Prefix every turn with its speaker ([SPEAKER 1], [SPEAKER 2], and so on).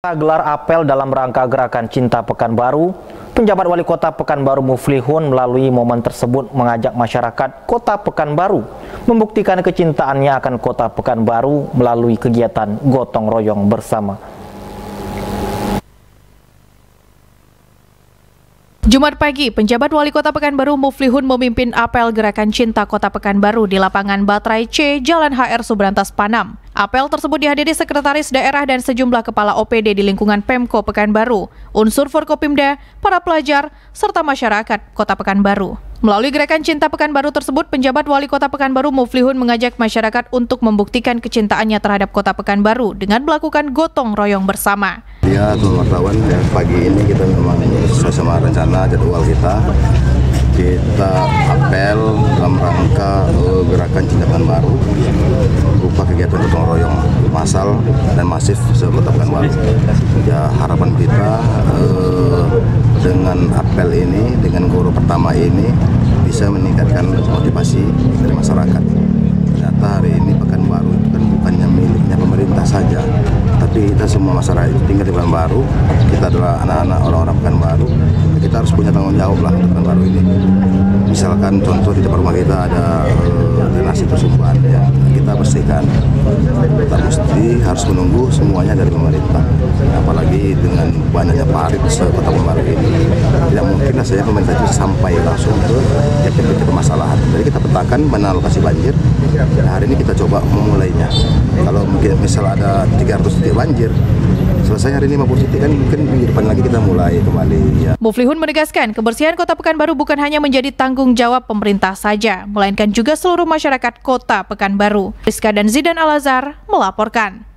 [SPEAKER 1] gelar apel dalam rangka gerakan Cinta Pekanbaru, penjabat wali kota Pekanbaru Muflihun melalui momen tersebut mengajak masyarakat kota Pekanbaru membuktikan kecintaannya akan kota Pekanbaru melalui kegiatan gotong royong bersama.
[SPEAKER 2] Jumat pagi, penjabat wali kota Pekanbaru Muflihun memimpin apel gerakan cinta kota Pekanbaru di lapangan Baterai C, Jalan HR Subrantas Panam. Apel tersebut dihadiri sekretaris daerah dan sejumlah kepala OPD di lingkungan Pemko Pekanbaru, unsur Forkopimda, para pelajar, serta masyarakat kota Pekanbaru. Melalui gerakan Cinta Pekanbaru tersebut, penjabat wali kota Pekanbaru Muflihun mengajak masyarakat untuk membuktikan kecintaannya terhadap kota Pekanbaru dengan melakukan gotong royong bersama.
[SPEAKER 3] Ya, wartawan, ya, pagi ini kita memang sama rencana jadwal kita. Kita apel dalam rangka uh, gerakan Cinta Pekanbaru berupa kegiatan gotong royong massal dan masif sekota Pekanbaru. Ya, harapan kita uh, dengan apel ini, dengan guru pertama ini bisa meningkatkan motivasi dari masyarakat. Ternyata hari ini Pekanbaru itu kan bukannya miliknya pemerintah saja, kita semua masyarakat tinggal di Pekanbaru. Kita adalah anak-anak orang-orang Pekanbaru. Kita harus punya tanggung jawab lah untuk Pekanbaru ini. Misalkan contoh di depan rumah kita ada uh, drainase tersumbat ya, kita bersihkan. Kita mesti harus menunggu semuanya dari pemerintah. Apalagi dengan banyaknya parit di kota Pekanbaru ini, tidak mungkin lah saya pemerintah itu sampai langsung ke tiap-tiap permasalahan. Jadi kita petakan mana lokasi banjir. Dan hari ini kita coba memulainya. Kalau mungkin misal ada 300 titik banjir, selesai hari ini 50 titik kan mungkin di depan lagi kita mulai kembali ya.
[SPEAKER 2] Muflihun menegaskan kebersihan kota Pekanbaru bukan hanya menjadi tanggung jawab pemerintah saja, melainkan juga seluruh masyarakat kota Pekanbaru. Rizka dan Zidan Alazar melaporkan.